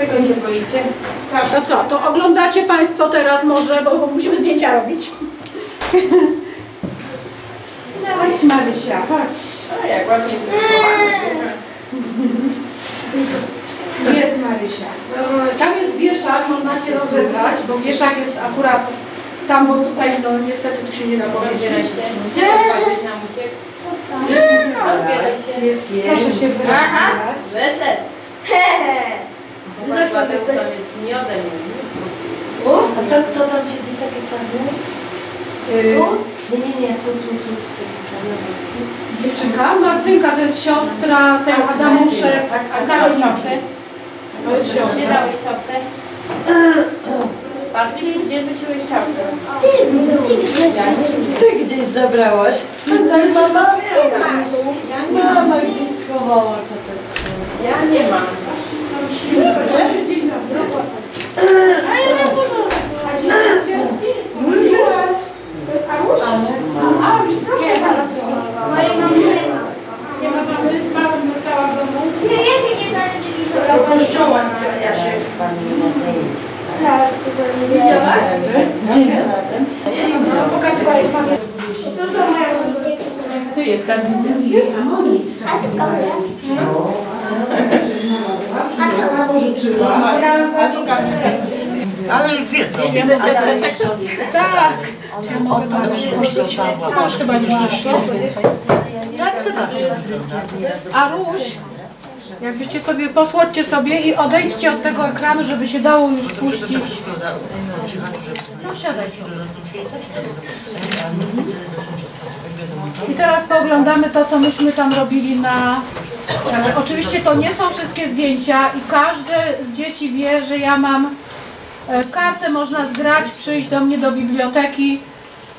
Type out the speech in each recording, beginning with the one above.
Czego się boicie? To co, to oglądacie Państwo teraz może, bo, bo musimy zdjęcia robić. Chodź Marysia, chodź. A jak ładnie. Jest Marysia. Tam jest wieszak, można się rozebrać, bo wieszak jest akurat tam, bo tutaj no niestety tu się nie da powiedzieć. Proszę się wyrazić. Wesel. Mateusz, jesteś? tam jest nie. A to kto tam siedzi taki czarny? Yy, Tu? Nie, nie, nie, tu, tu, tu, tu, czarny dziewczynka, Martynka to jest siostra tej Adamuszek, a Karolinki. To jest Nie siostra. dałeś czapkę? Patryk, gdzie rzuciłeś czapkę? Ty gdzieś zabrałaś. Tutaj mama. Mama gdzieś schowała czapeczkę. Ja nie mam. Dzień dobry. To jest Aruś? Aruś, proszę bardzo. Nie ma mamy, z mamą została w domu. Kościoła ja się z wami na zajęcie. Idziemy razem. Pokazywałeś mamie. Tu jest tak widzę. Pożyczyła. A tu Kamil. Ale już wiedzą. Tak. Czy ja mogę to już puścić? Mąż chyba nie puszczał. Tak, Sebastian. Aruś, jakbyście sobie, posłodźcie sobie i odejdźcie od tego ekranu, żeby się dało już puścić. No siadaj sobie. I teraz pooglądamy to, co myśmy tam robili na... E, oczywiście to nie są wszystkie zdjęcia i każde z dzieci wie, że ja mam e, kartę, można zgrać, przyjść do mnie do biblioteki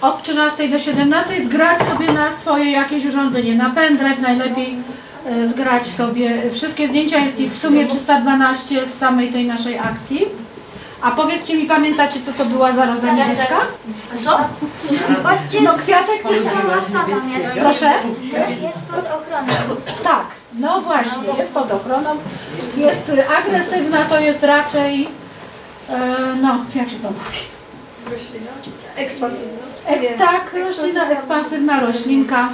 od 13 do 17, zgrać sobie na swoje jakieś urządzenie, na pendrive najlepiej e, zgrać sobie. Wszystkie zdjęcia jest ich w sumie 312 z samej tej naszej akcji. A powiedzcie mi, pamiętacie co to była zaraza niebieska? Co? No kwiatek Proszę? Jest pod ochroną. Tak, no właśnie, jest pod ochroną. Jest y, agresywna, to jest raczej, e, no jak się to mówi? Ek, tak, roślina, ekspansywna roślinka,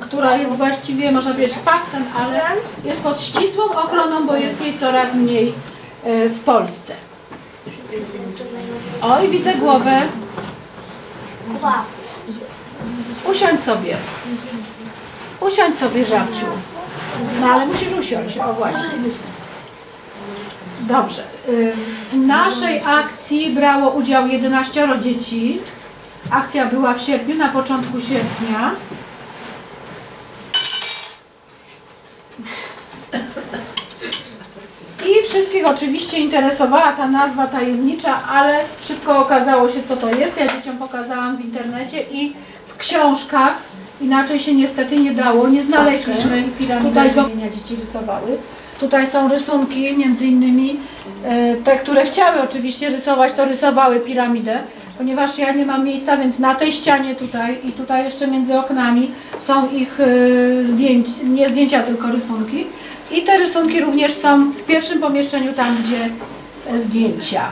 która jest właściwie, można powiedzieć, chwastem, ale jest pod ścisłą ochroną, bo jest jej coraz mniej w Polsce. Oj, widzę głowę. Usiądź sobie. Usiądź sobie, żabciu. No ale musisz usiąść, o właśnie. Dobrze. Y, W naszej akcji brało udział 11 dzieci. Akcja była w sierpniu, na początku sierpnia. I wszystkich oczywiście interesowała ta nazwa tajemnicza, ale szybko okazało się co to jest. Ja dzieciom pokazałam w internecie i w książkach. Inaczej się niestety nie dało. Nie znaleźliśmy piramidy. Tutaj imienia dzieci rysowały. Tutaj są rysunki, między innymi e, te, które chciały oczywiście rysować, to rysowały piramidę, ponieważ ja nie mam miejsca, więc na tej ścianie tutaj i tutaj jeszcze między oknami są ich e, zdjęć, nie zdjęcia, tylko rysunki. I te rysunki również są w pierwszym pomieszczeniu, tam gdzie e, zdjęcia.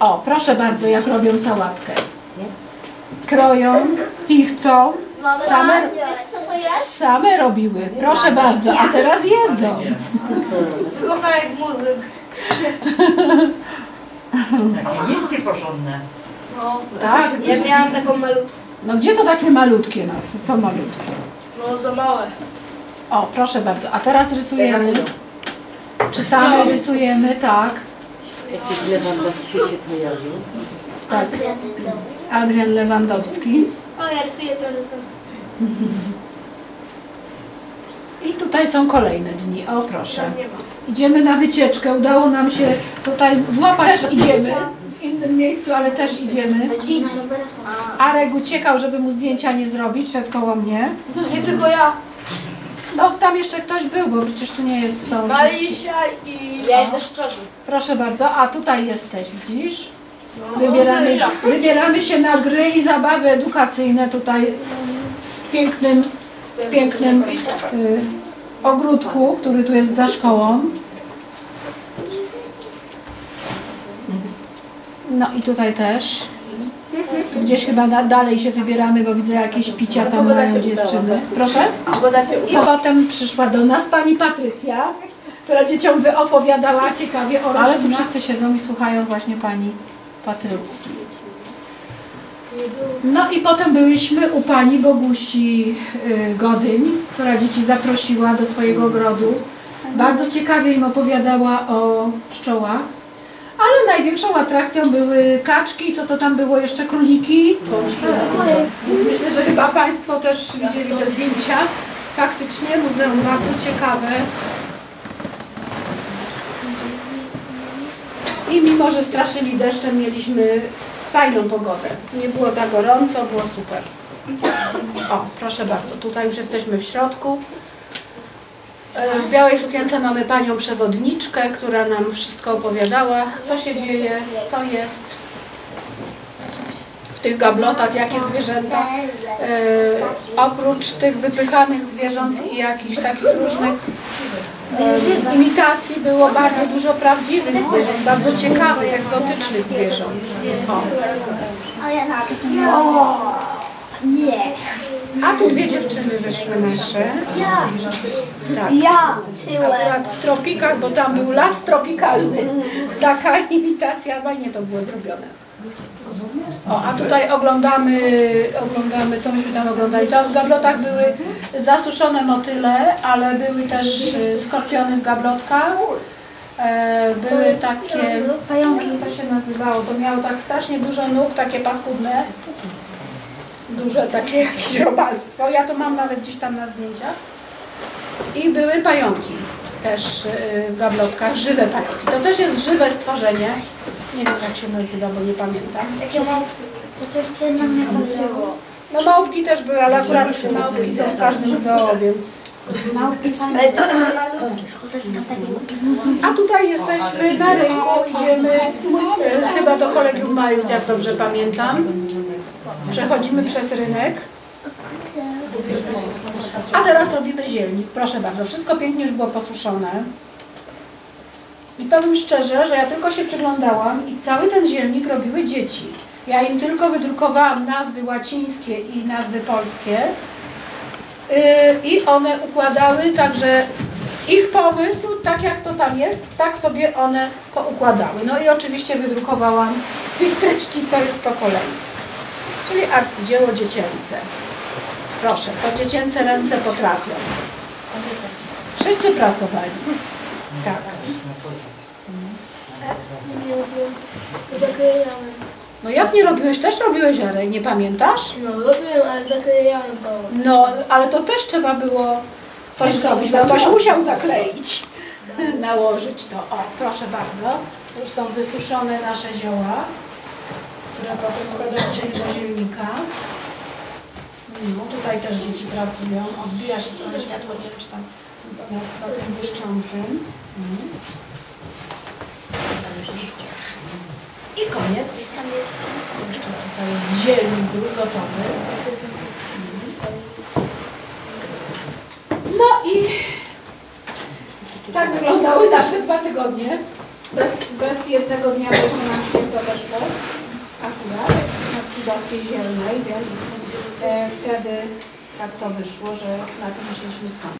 O, proszę bardzo, jak robią sałatkę. Kroją, pichcą, same, same robiły. Proszę bardzo, a teraz jedzą. Wygląda jak muzyk. Takie niskie porządne. No. Tak? Ja miałam taką malutką. No gdzie to takie malutkie nas? Co malutkie? No za małe. O, proszę bardzo. A teraz rysujemy. Czytamy, rysujemy, tak. Jakiś Lewandowski się pojawił. Tak. Adrian Lewandowski. O, ja rysuję to rysuję. I tutaj są kolejne dni. O, proszę. Idziemy na wycieczkę. Udało nam się tutaj złapać. Też idziemy. W innym miejscu, ale też idziemy. Arek uciekał, żeby mu zdjęcia nie zrobić, szedł koło mnie. Nie tylko ja. No, tam jeszcze ktoś był, bo przecież to nie jest są. Marysia i... Ja jestem z przodu. Proszę bardzo, a tutaj jesteś, widzisz? Wybieramy, wybieramy się na gry i zabawy edukacyjne tutaj w pięknym, w pięknym y, ogródku, który tu jest za szkołą. No i tutaj też. Gdzieś chyba na, dalej się wybieramy, bo widzę jakieś picia tam mają dziewczyny. Proszę? I potem przyszła do nas pani Patrycja, która dzieciom wyopowiadała ciekawie o roślinach. Ale tu wszyscy siedzą i słuchają właśnie pani. Patrycji. No i potem byliśmy u pani Bogusi y, Godyń, która dzieci zaprosiła do swojego ogrodu. Bardzo ciekawie im opowiadała o pszczołach. Ale największą atrakcją były kaczki, co to tam było jeszcze, króliki. Więc myślę, że chyba Państwo też widzieli te zdjęcia. Faktycznie muzeum bardzo ciekawe. I mimo, że straszyli deszczem, mieliśmy fajną pogodę. Nie było za gorąco, było super. O, proszę bardzo, tutaj już jesteśmy w środku. E, W białej sukience mamy panią przewodniczkę, która nam wszystko opowiadała, co się dzieje, co jest w tych gablotach, jakie zwierzęta. E, oprócz tych wypychanych zwierząt i jakichś takich różnych imitacji było bardzo dużo prawdziwych zwierząt, bardzo ciekawych, egzotycznych zwierząt. O. Nie. A tu dwie dziewczyny wyszły nasze. Ja. Tak. Ja. Tyłem. Akurat w tropikach, bo tam był las tropikalny. Taka imitacja, fajnie to było zrobione. O, a tutaj oglądamy, oglądamy, co myśmy tam oglądali. W gablotach były zasuszone motyle, ale były też y, skorpiony w gablotkach. E, były takie, pająki, to się nazywało, to miało tak strasznie dużo nóg, takie paskudne. Duże takie jakieś robalstwo. Ja to mam nawet gdzieś tam na zdjęciach. I były pająki też y, w gablotkach, żywe pająki. To też jest żywe stworzenie. Nie wiem jak się nazywa, bo nie pamiętam. Jakie mam... To też się na mnie patrzyło. No małpki też były, ale akurat małpki są w każdym zoo, więc... Małpki. To takie... A tutaj jesteśmy na rynku, idziemy y, chyba do Kolegium Majus, jak dobrze pamiętam. Przechodzimy przez rynek. A teraz robimy zielnik. Proszę bardzo, wszystko pięknie już było posuszone. I powiem szczerze, że ja tylko się przyglądałam i cały ten zielnik robiły dzieci. Ja im tylko wydrukowałam nazwy łacińskie i nazwy polskie. Yy, I one układały, także ich pomysł, tak jak to tam jest, tak sobie one poukładały. No i oczywiście wydrukowałam spis treści, co jest po kolei. Czyli arcydzieło dziecięce. Proszę, co dziecięce ręce potrafią. Wszyscy pracowali. Tak. To zaklejałem. No jak nie robiłeś? Też robiłeś Arej, nie pamiętasz? No robiłem, ale zaklejałem to. No, ale to też trzeba było coś zrobić, bo ktoś musiał zakleić, nałożyć to. O, proszę bardzo, już są wysuszone nasze zioła, które potem wkładają się do zielnika. No, tutaj też dzieci pracują, odbija się trochę światło, nie wiem czy tam na, na tym błyszczącym. Mhm. I koniec. Jeszcze tutaj zielnik gotowy. No i tak wyglądały nasze dwa tygodnie. Bez, bez jednego dnia, jeszcze nam święto weszło. Akurat, Matki Boskiej Zielnej, więc e, wtedy tak to wyszło, że na tym musieliśmy skończyć.